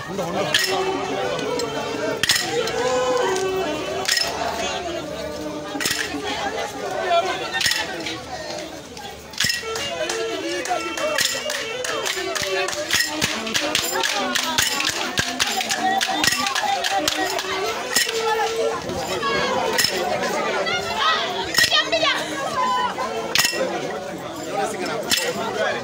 Honda, Honda, Honda.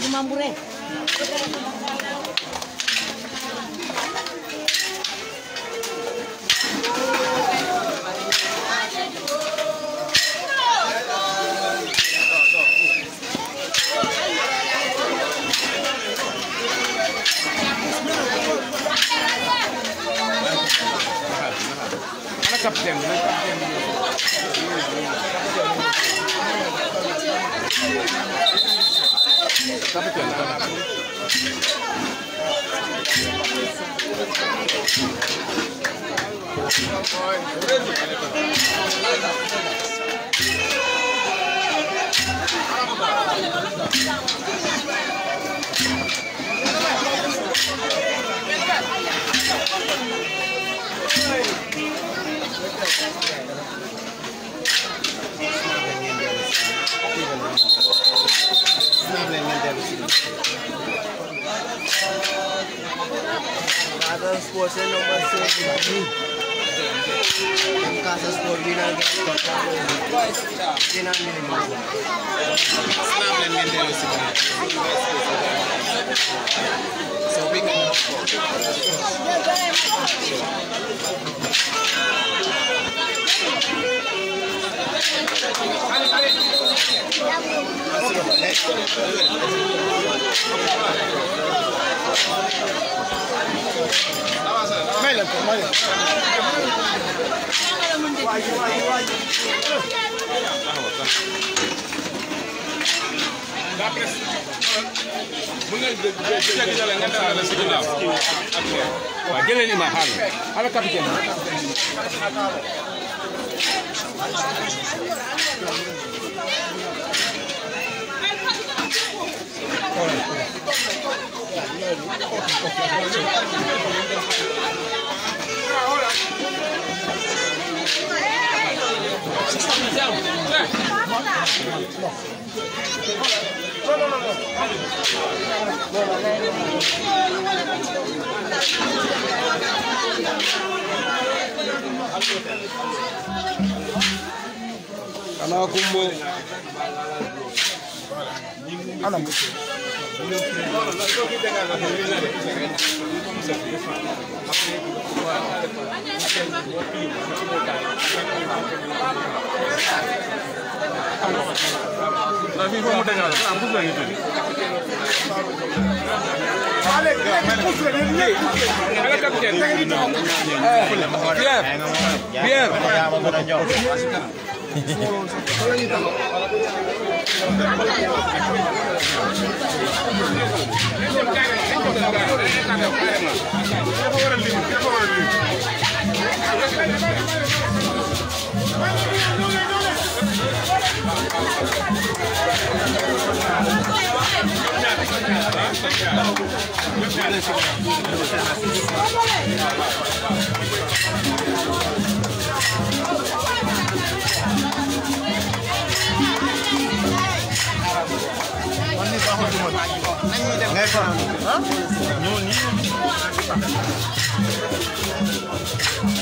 mambure. Ana Adam Sports number six. casas por binan de binan de So. Sport binang Binang minimum Islam leen ngeen dellu si kana kumbo ana mutu Thank you. Ko may leen ko. waaw jëlee ni ma xaal ala capitaine Ana kumbo. Ana mo. ala Never. Huh? No, no.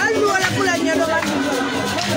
Algo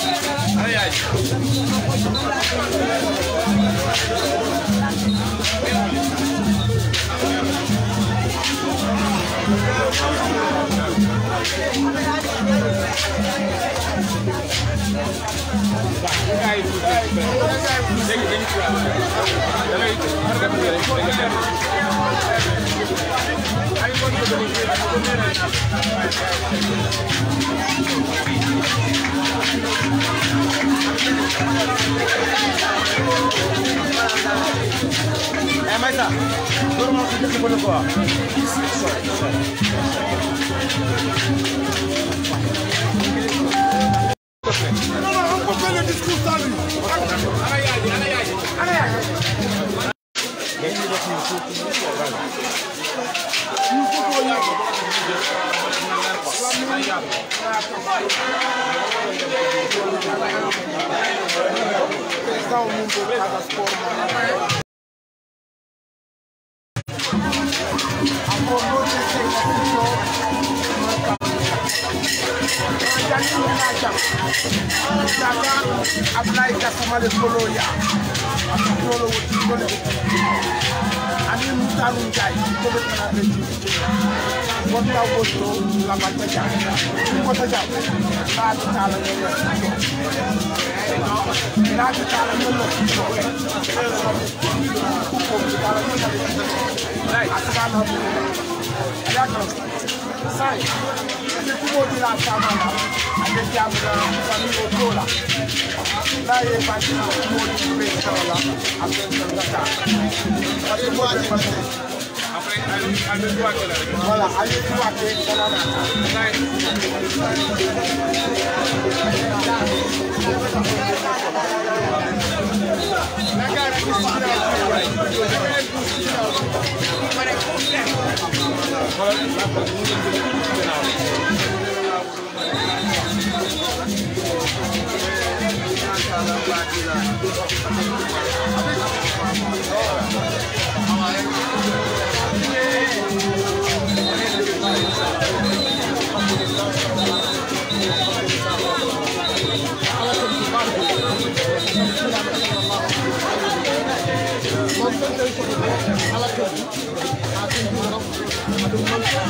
Ai, ai. Thank you. vai estar. Todo mundo fica aqui por agora. Não, não, não, de discurso ali. Anaiade, anaiade. Anaiade. O suco não é. Não jani nana jam daga ablaye gasama le kolo ya kolo kolo ani mutaru njai kolo kana le jiri wata woto la bata ja wata ja ba ta ta la ne na ta ta la ne ko ko ta la ne na ta la ne Sai, se tu voti la samana, anche ti è la attenzione Voilà, allez-vous à quel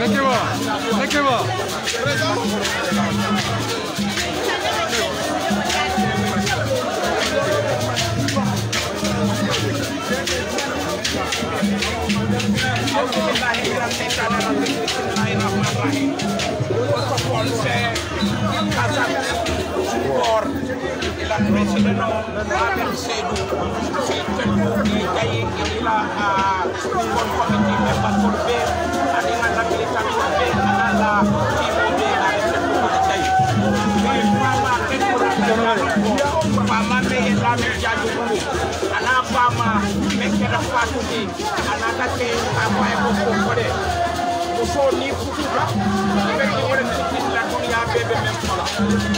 Nekeba, Nekeba. Ila Commissioner Adam Sedu, Chicken Cookie, Kayi Ila School Committee member for Bay, and Ila Nakili Kamina Bay, and Ala Timo Bay, and Ila Kumana Kayi. Mama Kekura Kayi, Mama Bay, and Ila Jaju Kumi, and Mama Mekera Fatumi, and Ala Kayi, and Mama Kekura Kayi. So, ni futura, ni futura, ni futura, bebe men mora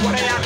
Wara ya